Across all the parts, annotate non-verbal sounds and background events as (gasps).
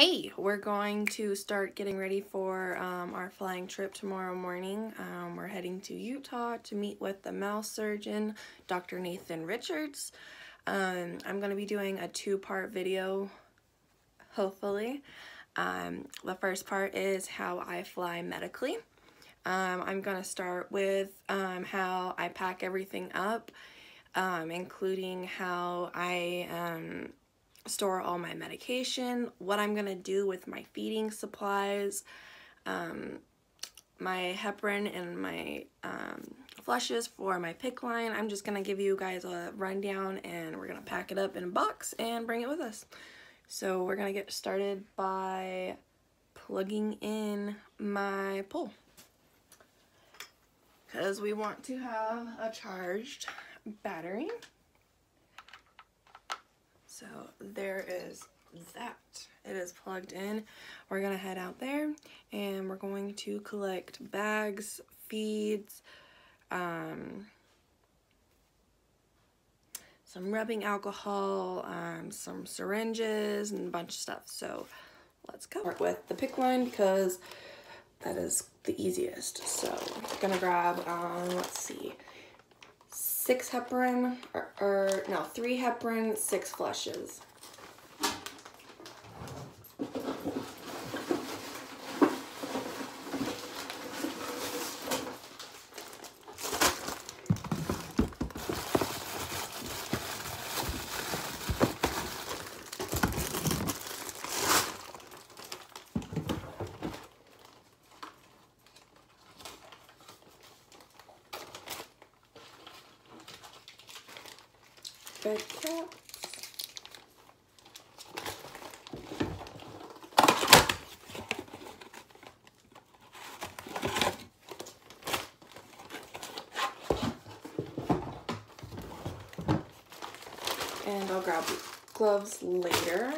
Hey, we're going to start getting ready for um, our flying trip tomorrow morning. Um, we're heading to Utah to meet with the MALS surgeon, Dr. Nathan Richards. Um, I'm going to be doing a two-part video, hopefully. Um, the first part is how I fly medically. Um, I'm going to start with um, how I pack everything up, including how I store all my medication, what I'm going to do with my feeding supplies, um, my heparin and my um, flushes for my PICC line. I'm just going to give you guys a rundown and we're going to pack it up in a box and bring it with us. So we're going to get started by plugging in my pole because we want to have a charged battery. So there is that. It is plugged in. We're going to head out there and we're going to collect bags, feeds, um, some rubbing alcohol, um, some syringes, and a bunch of stuff. So let's go. Start with the PICC line because that is the easiest. So I'm gonna grab, um, let's see, six heparin, or, or no, three heparin, six flushes. And I'll grab gloves later.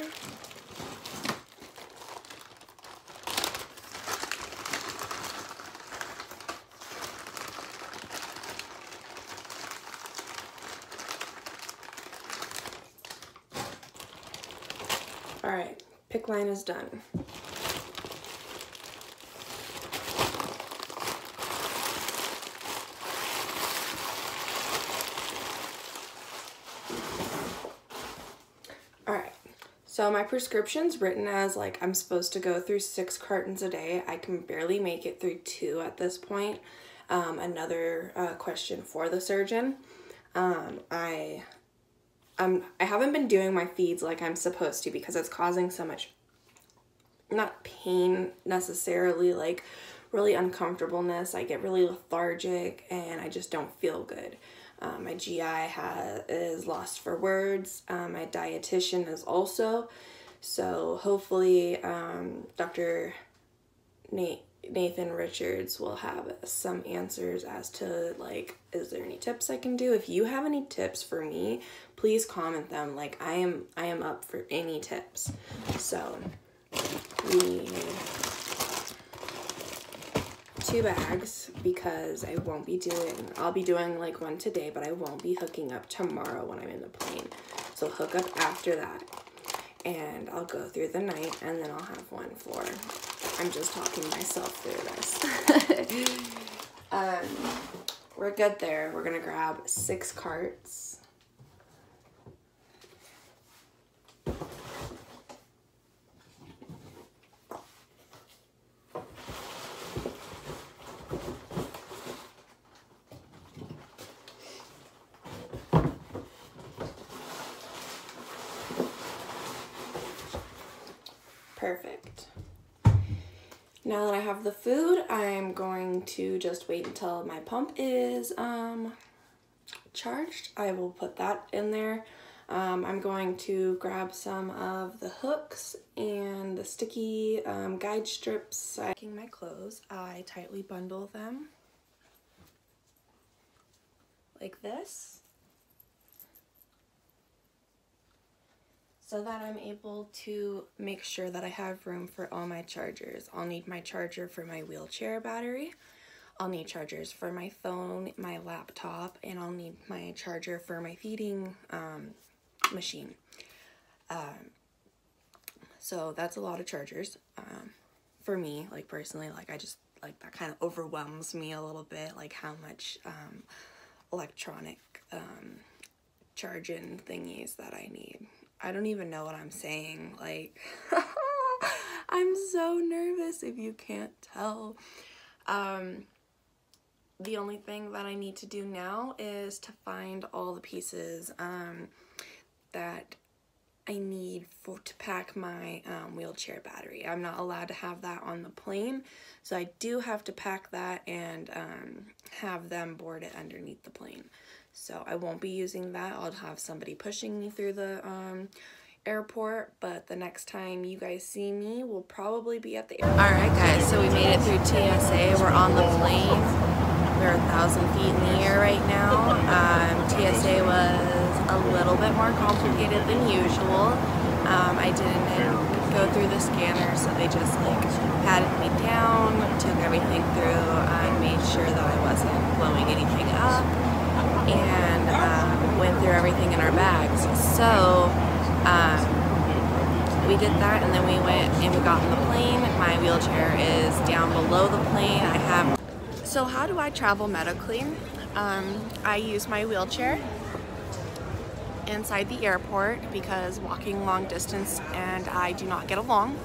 All right, PICC line is done. All right, so my prescription's written as like I'm supposed to go through six cartons a day. I can barely make it through two at this point. Um, another uh, question for the surgeon. Um, I um, I haven't been doing my feeds like I'm supposed to because it's causing so much, not pain necessarily, like really uncomfortableness. I get really lethargic and I just don't feel good. Um, my GI has, is lost for words. Um, my dietitian is also. So hopefully um, Dr. Nate Nathan Richards will have some answers as to like is there any tips I can do? If you have any tips for me please comment them. Like I am I am up for any tips. So we two bags because I won't be doing I'll be doing like one today but I won't be hooking up tomorrow when I'm in the plane. So hook up after that. And I'll go through the night and then I'll have one for I'm just talking myself through this. (laughs) um, we're good there. We're gonna grab six carts. Perfect. Now that I have the food, I'm going to just wait until my pump is um, charged. I will put that in there. Um, I'm going to grab some of the hooks and the sticky um, guide strips. Packing my clothes, I tightly bundle them like this. So that I'm able to make sure that I have room for all my chargers. I'll need my charger for my wheelchair battery. I'll need chargers for my phone, my laptop, and I'll need my charger for my feeding um, machine. Um, So that's a lot of chargers. Um, for me, like personally, like I just like that kind of overwhelms me a little bit, like how much um, electronic um, charging thingies that I need. I don't even know what I'm saying. Like, (laughs) I'm so nervous if you can't tell. Um, the only thing that I need to do now is to find all the pieces um, that I need for to pack my um, wheelchair battery. I'm not allowed to have that on the plane, so I do have to pack that and um, have them board it underneath the plane. So I won't be using that. I'll have somebody pushing me through the um, airport, but the next time you guys see me, we'll probably be at the airport. Alright guys, so we made it through TSA. We're on the plane. We're a thousand feet in the air right now. Um, TSA was a little bit more complicated than usual. Um, I didn't go through the scanner, so they just like patted me down, took everything through, and made sure that I wasn't blowing anything up, and um, went through everything in our bags. So um, we did that, and then we went and we got on the plane. My wheelchair is down below the plane. I have. So how do I travel medically? Um, I use my wheelchair inside the airport because walking long distance and I do not get along.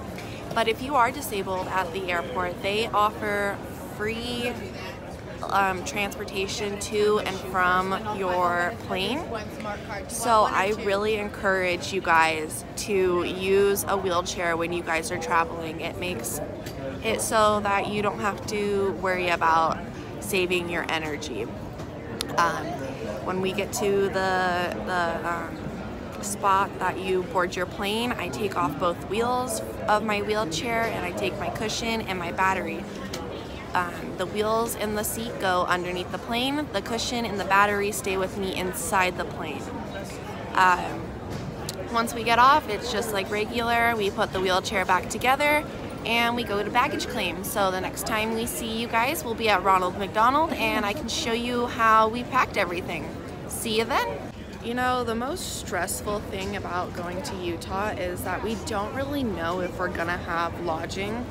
But if you are disabled at the airport, they offer free um, transportation to and from your plane. So I really encourage you guys to use a wheelchair when you guys are traveling. It makes it so that you don't have to worry about saving your energy. Um, when we get to the, the um, spot that you board your plane, I take off both wheels of my wheelchair and I take my cushion and my battery. Um, the wheels in the seat go underneath the plane, the cushion and the battery stay with me inside the plane. Um, once we get off, it's just like regular. We put the wheelchair back together and we go to baggage claim. So the next time we see you guys, we'll be at Ronald McDonald and I can show you how we packed everything. See you then. You know, the most stressful thing about going to Utah is that we don't really know if we're gonna have lodging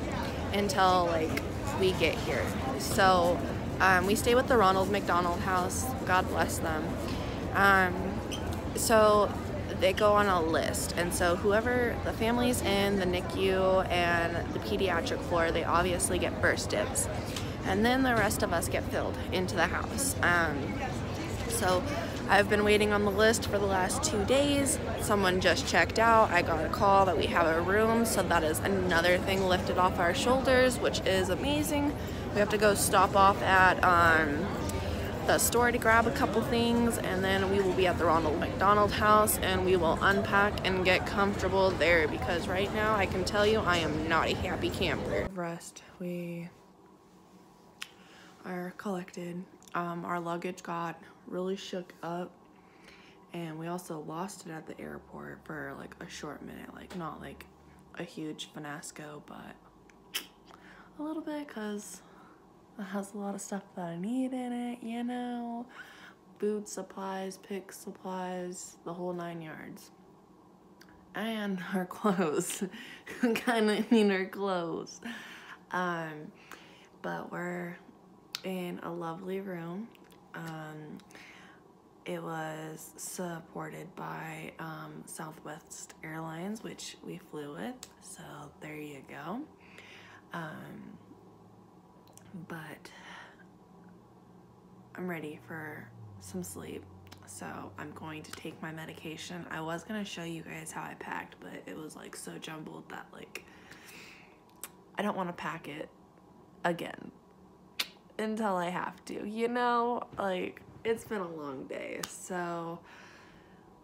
until like we get here. So um, we stay with the Ronald McDonald House. God bless them. Um, so they go on a list and so whoever the families in the NICU and the pediatric floor they obviously get first dibs and then the rest of us get filled into the house um, so I've been waiting on the list for the last two days someone just checked out I got a call that we have a room so that is another thing lifted off our shoulders which is amazing we have to go stop off at um, the store to grab a couple things and then we will be at the Ronald McDonald house and we will unpack and get comfortable there because right now I can tell you I am not a happy camper. Rest. We are collected. Um, our luggage got really shook up and we also lost it at the airport for like a short minute like not like a huge finasco but a little bit because it has a lot of stuff that I need in it, you know, food supplies, PICC supplies, the whole nine yards. And (laughs) our clothes. (laughs) kind of need our clothes. Um, but we're in a lovely room. Um, it was supported by um, Southwest Airlines, which we flew with. So there you go. Um, but I'm ready for some sleep. So I'm going to take my medication. I was gonna show you guys how I packed, but it was like so jumbled that like, I don't wanna pack it again until I have to, you know? Like, it's been a long day, so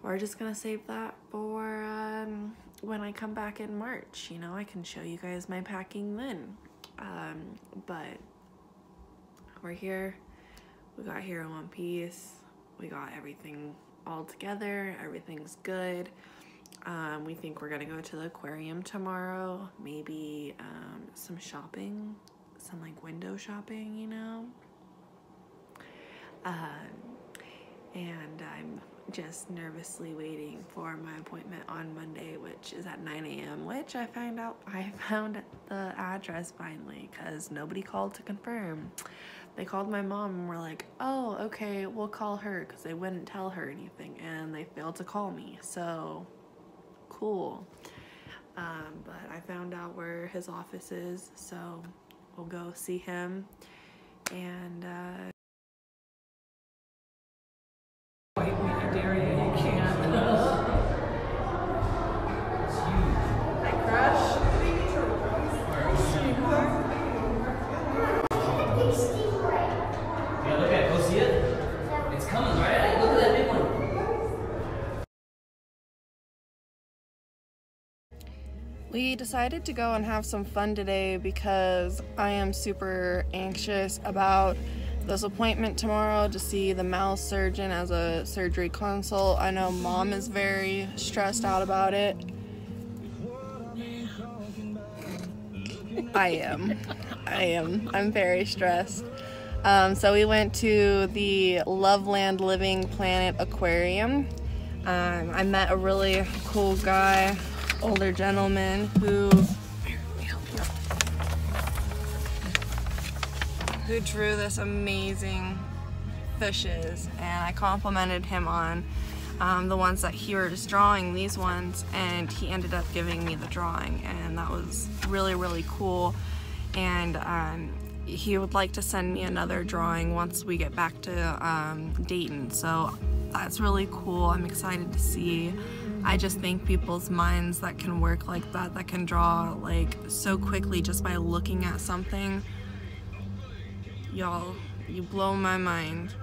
we're just gonna save that for um, when I come back in March, you know? I can show you guys my packing then. Um, but we're here. We got here in one piece. We got everything all together. Everything's good. Um, we think we're gonna go to the aquarium tomorrow. Maybe um, some shopping, some like window shopping, you know. Um, and I'm just nervously waiting for my appointment on Monday, which is at 9 a.m., which I found out I found the address finally because nobody called to confirm. They called my mom and were like, oh, okay, we'll call her because they wouldn't tell her anything and they failed to call me. So, cool. Um, but I found out where his office is, so we'll go see him. And uh, We decided to go and have some fun today because I am super anxious about this appointment tomorrow to see the MALS surgeon as a surgery consult. I know mom is very stressed out about it. I am. I am. I'm very stressed. Um, so we went to the Loveland Living Planet Aquarium. Um, I met a really cool guy older gentleman who who drew this amazing fishes and I complimented him on um, the ones that he was drawing these ones and he ended up giving me the drawing and that was really really cool. And um, he would like to send me another drawing once we get back to um, Dayton so that's really cool. I'm excited to see I just think people's minds that can work like that, that can draw like so quickly just by looking at something, y'all, you blow my mind.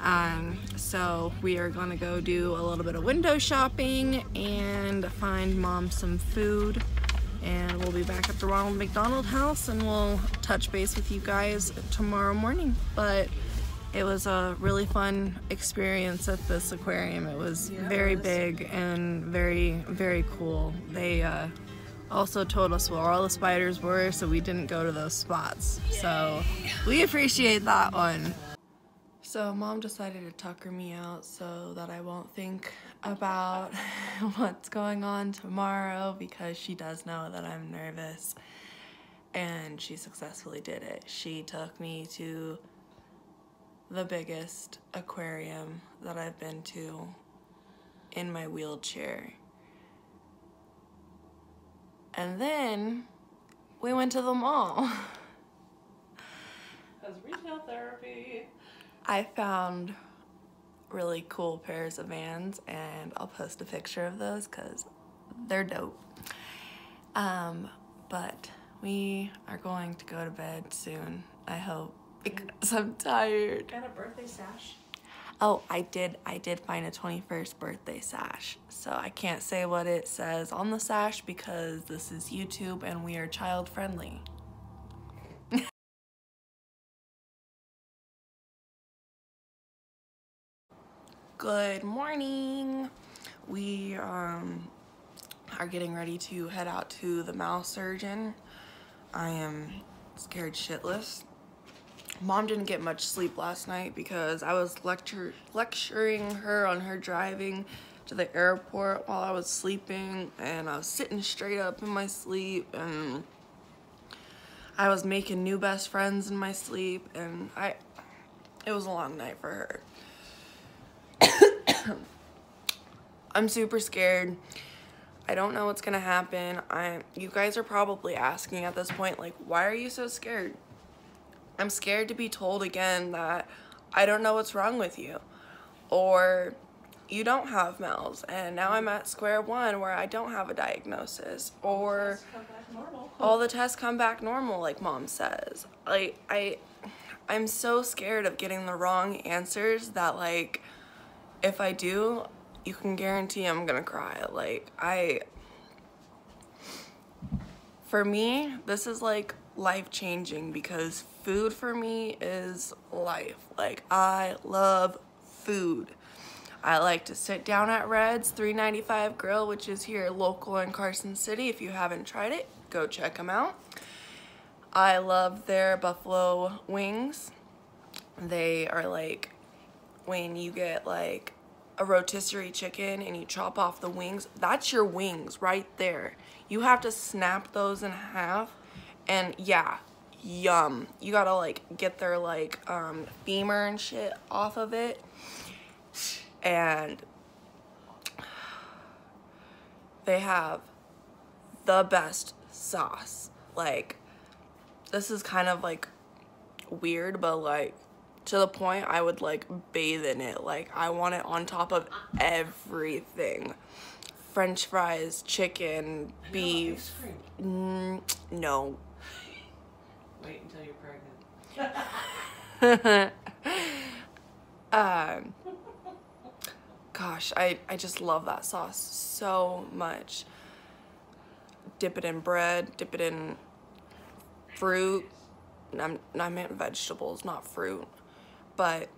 Um, so we are gonna go do a little bit of window shopping and find mom some food and we'll be back at the Ronald McDonald house and we'll touch base with you guys tomorrow morning. But it was a really fun experience at this aquarium. It was yeah, very big and very, very cool. They uh, also told us where all the spiders were, so we didn't go to those spots. Yay. So we appreciate that one. So mom decided to tucker me out so that I won't think about (laughs) what's going on tomorrow because she does know that I'm nervous. And she successfully did it. She took me to the biggest aquarium that I've been to in my wheelchair. And then we went to the mall. As retail therapy. I found really cool pairs of Vans and I'll post a picture of those because they're dope. Um, but we are going to go to bed soon, I hope because I'm tired. Got a birthday sash? Oh, I did. I did find a 21st birthday sash. So I can't say what it says on the sash because this is YouTube and we are child friendly. (laughs) Good morning. We um, are getting ready to head out to the MALS surgeon. I am scared shitless Mom didn't get much sleep last night because I was lecture lecturing her on her driving to the airport while I was sleeping and I was sitting straight up in my sleep and I was making new best friends in my sleep and I it was a long night for her. (coughs) I'm super scared. I don't know what's gonna happen. I you guys are probably asking at this point like why are you so scared? I'm scared to be told again that I don't know what's wrong with you or you don't have MALS and now I'm at square one where I don't have a diagnosis or all the tests come back normal (laughs) like mom says. Like I I'm so scared of getting the wrong answers that like if I do you can guarantee I'm gonna cry. Like I for me this is like life changing because food for me is life. Like I love food. I like to sit down at Red's 395 Grill, which is here local in Carson City. If you haven't tried it, go check them out. I love their buffalo wings. They are like when you get like a rotisserie chicken and you chop off the wings, that's your wings right there. You have to snap those in half and yeah, yum. You gotta like get their like um, femur and shit off of it. And they have the best sauce. Like, this is kind of like weird, but like to the point I would like bathe in it. Like, I want it on top of everything french fries, chicken, beef. Mm, no. Wait until you're pregnant. (laughs) um, gosh, I, I just love that sauce so much. Dip it in bread, dip it in fruit. I'm, I meant vegetables, not fruit. But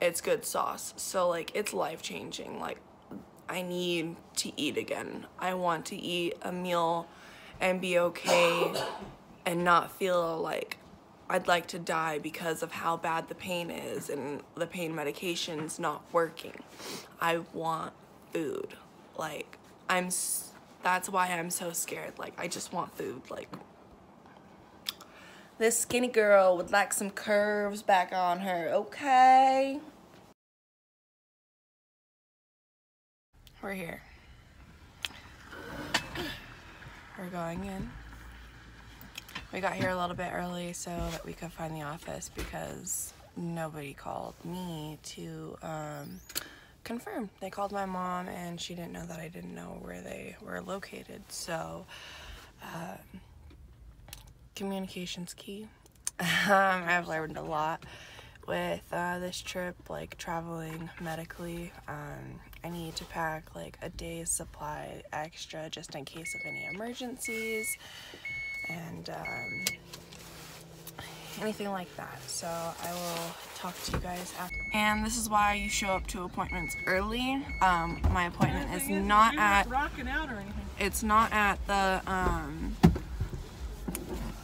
it's good sauce. So, like, it's life changing. Like, I need to eat again. I want to eat a meal and be okay (coughs) and not feel like I'd like to die because of how bad the pain is and the pain medication's not working. I want food. Like I'm that's why I'm so scared. Like I just want food. Like this skinny girl would like some curves back on her, okay? We're here. We're going in. We got here a little bit early so that we could find the office because nobody called me to um, confirm. They called my mom and she didn't know that I didn't know where they were located. So, um, communication's key. (laughs) um, I've learned a lot with uh, this trip, like traveling medically. Um, I need to pack like a day's supply extra just in case of any emergencies and um, anything like that. So I will talk to you guys after. And this is why you show up to appointments early. Um, my appointment is not at rocking out or anything. it's not at the um,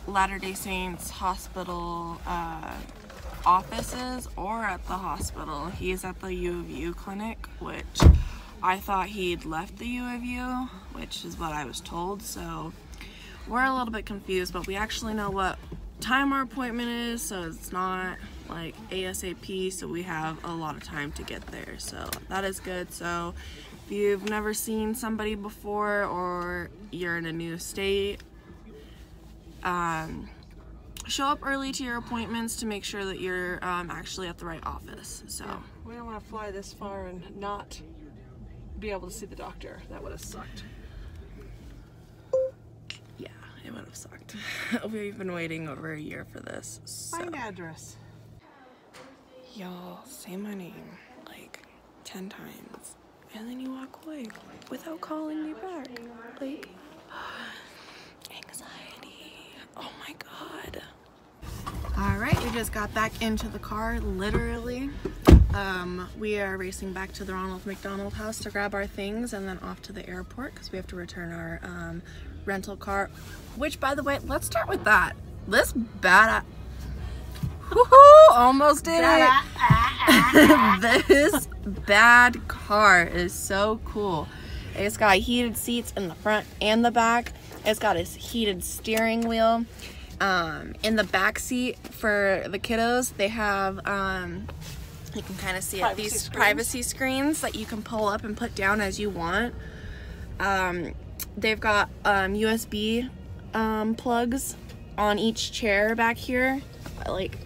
Latter Day Saints hospital uh, offices or at the hospital. He's at the U of U clinic, which I thought he'd left the U of U, which is what I was told. So we're a little bit confused, but we actually know what time our appointment is, so it's not like ASAP, so we have a lot of time to get there. So that is good. So if you've never seen somebody before or you're in a new state, um, show up early to your appointments to make sure that you're um, actually at the right office. So We don't want to fly this far and not be able to see the doctor. That would have sucked. It would have sucked. (laughs) We've been waiting over a year for this. So. Find address. Y'all say my name like 10 times and then you walk away without calling me back. Like, (gasps) anxiety. Oh my god. Alright, we just got back into the car, literally. Um, we are racing back to the Ronald McDonald house to grab our things and then off to the airport because we have to return our um, rental car. Which, by the way, let's start with that. This bad. Woohoo! Almost did it. (laughs) this bad car is so cool. It's got heated seats in the front and the back. It's got a heated steering wheel. Um, in the back seat for the kiddos, they have um, you can kind of see it Privacy these screens. privacy screens that you can pull up and put down as you want. Um, they've got um, USB um, plugs on each chair back here. Like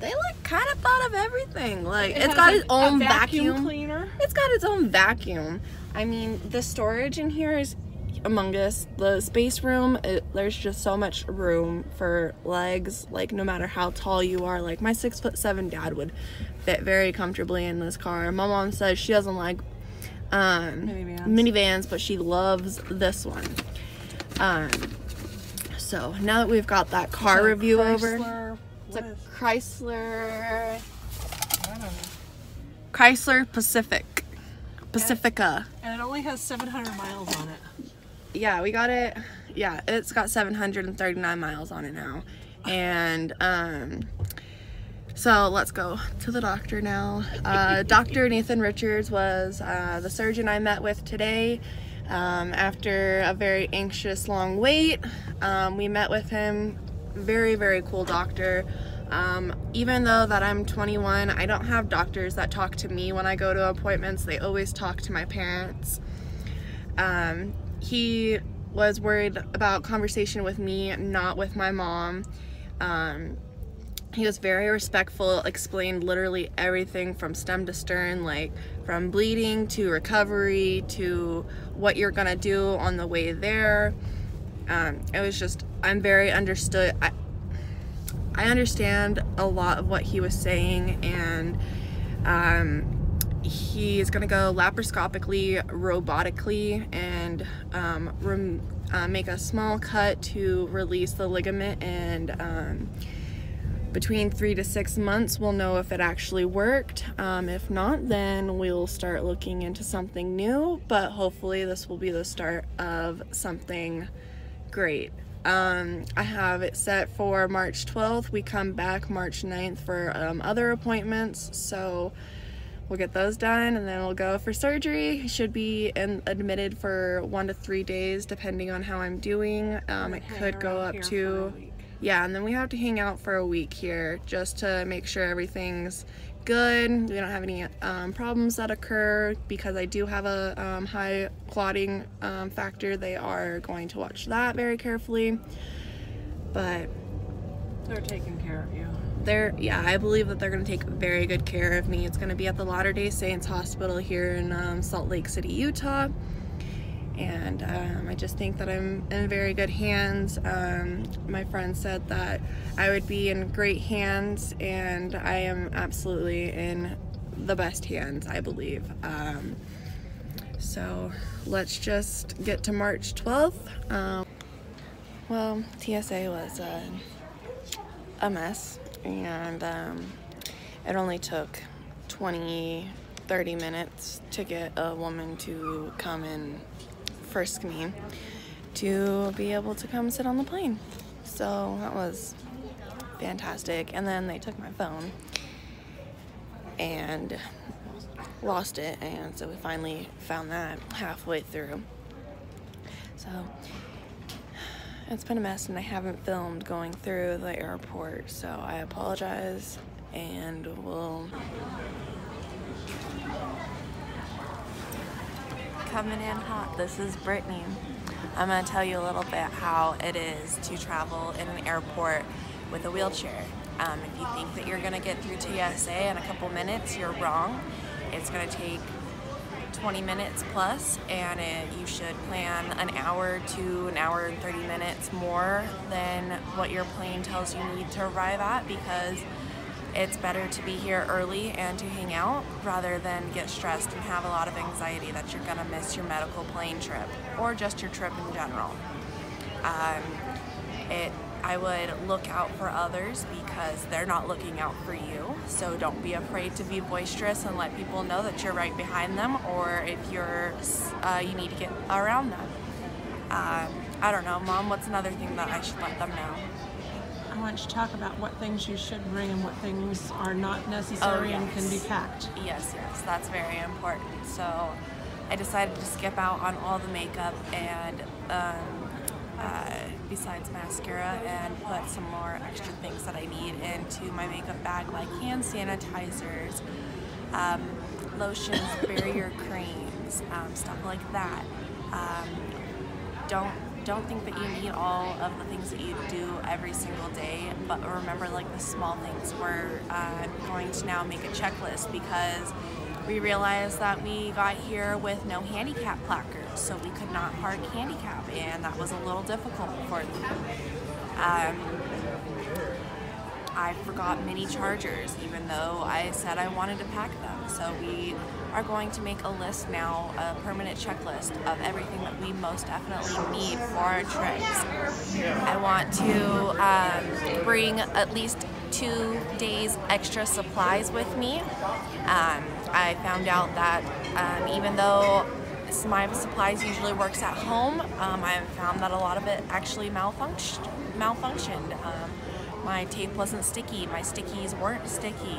they like kind of thought of everything. Like It it's has got its own a vacuum. cleaner. It's got its own vacuum. I mean, the storage in here is among us. The space room, it, there's just so much room for legs. Like no matter how tall you are, like my six foot seven dad would fit very comfortably in this car. My mom says she doesn't like um, Minivans. minivans, but she loves this one. Um, so now that we've got that car review over, it's a Chrysler I don't know. Chrysler Pacific. Pacifica. And it only has 700 miles on it. Yeah, we got it. Yeah, it's got 739 miles on it now. And um So let's go to the doctor now. Uh, (laughs) Dr. Nathan Richards was uh, the surgeon I met with today. Um, after a very anxious long wait, um, we met with him. Very, very cool doctor. Um, even though that I'm 21, I don't have doctors that talk to me when I go to appointments. They always talk to my parents. Um, he was worried about conversation with me, not with my mom. Um, he was very respectful, explained literally everything from stem to stern, like from bleeding to recovery to what you're gonna do on the way there. Um, it was just, I'm very understood. I, I understand a lot of what he was saying, and um, he's gonna go laparoscopically, robotically, and um, uh, make a small cut to release the ligament and um, between three to six months we'll know if it actually worked. Um, if not then we'll start looking into something new but hopefully this will be the start of something great. Um, I have it set for March 12th we come back March 9th for um, other appointments so we'll get those done and then we'll go for surgery. Should be in, admitted for one to three days depending on how I'm doing. Um, it could go up to yeah, and then we have to hang out for a week here just to make sure everything's good. We don't have any um, problems that occur because I do have a um, high clotting um, factor. They are going to watch that very carefully. But They're taking care of you. they're, yeah, I believe that they're going to take very good care of me. It's going to be at the Latter day Saints Hospital here in um, Salt Lake City, Utah and um, I just think that I'm in very good hands. Um, my friend said that I would be in great hands, and I am absolutely in the best hands, I believe. Um, so let's just get to March 12th. Um, well, TSA was uh, a mess, and um, it only took 20, 30 minutes to get a woman to come and frisk me to be able to come sit on the plane. So that was fantastic. And then they took my phone and lost it, and so we finally found that halfway through. So it's been a mess, and I haven't filmed going through the airport, so I apologize, and we'll coming in hot. This is Brittany. I'm going to tell you a little bit how it is to travel in an airport with a wheelchair. Um, if you think that you're going to get through TSA in a couple minutes, you're wrong. It's going to take 20 minutes plus, and it, you should plan an hour to an hour and 30 minutes more than what your plane tells you need to arrive at because it's better to be here early and to hang out rather than get stressed and have a lot of anxiety that you're gonna miss your medical plane trip or just your trip in general. Um, it, I would look out for others because they're not looking out for you. So don't be afraid to be boisterous and let people know that you're right behind them or if you're, uh, you need to get around them. Um, I don't know, Mom, what's another thing that I should let them know? To talk about what things you should bring and what things are not necessary and can be packed. Yes, yes, that's very important. So I decided to skip out on all the makeup and um, uh, besides mascara and put some more extra things that I need into my makeup bag like hand sanitizers, um, lotions, barrier creams, um, stuff like that. Um, don't don't think that you need all of the things that you do every single day, but remember like the small things. We're uh, going to now make a checklist because we realized that we got here with no handicap placards, so we could not park handicap, and that was a little difficult for them. Um, I forgot mini chargers, even though I said I wanted to pack them. So we are going to make a list now, a permanent checklist of everything that we most definitely need for our trips. I want to um, bring at least two days extra supplies with me. Um, I found out that um, even though my supplies usually works at home, um, I found that a lot of it actually malfunctioned. malfunctioned. Um, my tape wasn't sticky, my stickies weren't sticky.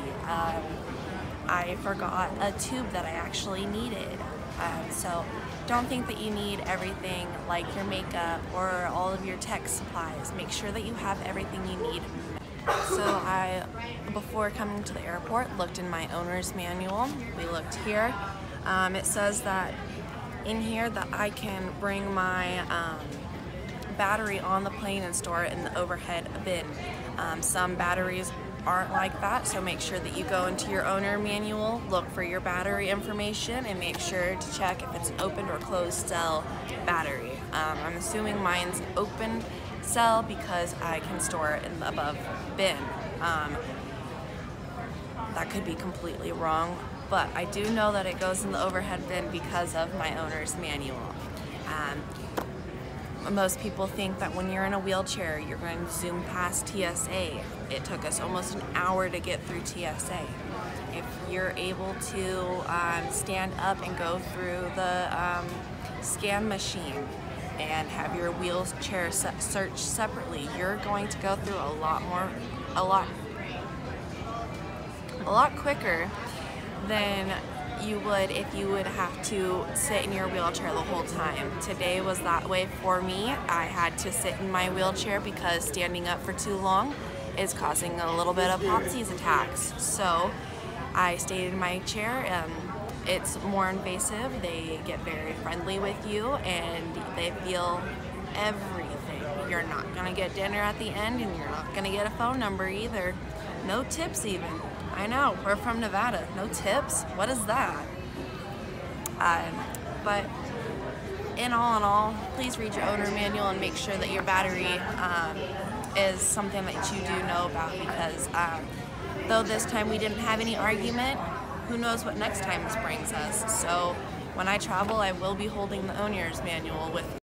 I forgot a tube that I actually needed. Um, so don't think that you need everything like your makeup or all of your tech supplies. Make sure that you have everything you need. So I, before coming to the airport, looked in my owner's manual. We looked here. Um, it says that in here that I can bring my um, battery on the plane and store it in the overhead bin. Um, some batteries aren't like that, so make sure that you go into your owner manual, look for your battery information, and make sure to check if it's an opened or closed cell battery. Um, I'm assuming mine's open cell because I can store it in the above bin. Um, that could be completely wrong, but I do know that it goes in the overhead bin because of my owner's manual. Um, most people think that when you're in a wheelchair, you're going to zoom past TSA. It took us almost an hour to get through TSA. If you're able to um, stand up and go through the um, scan machine and have your wheelchair se- searched separately, you're going to go through a lot more, a lot a lot quicker than you would if you would have to sit in your wheelchair the whole time. Today was that way for me. I had to sit in my wheelchair because standing up for too long is causing a little bit of Popsies attacks. So I stayed in my chair. Um, it's more invasive. They get very friendly with you and they feel everything. You're not gonna get dinner at the end and you're not gonna get a phone number either. No tips even. I know, we're from Nevada. No tips? What is that? Um, but in all in all, please read your owner manual and make sure that your battery um, is something that you do know about because um, though this time we didn't have any argument, who knows what next time this brings us. So when I travel, I will be holding the owner's manual with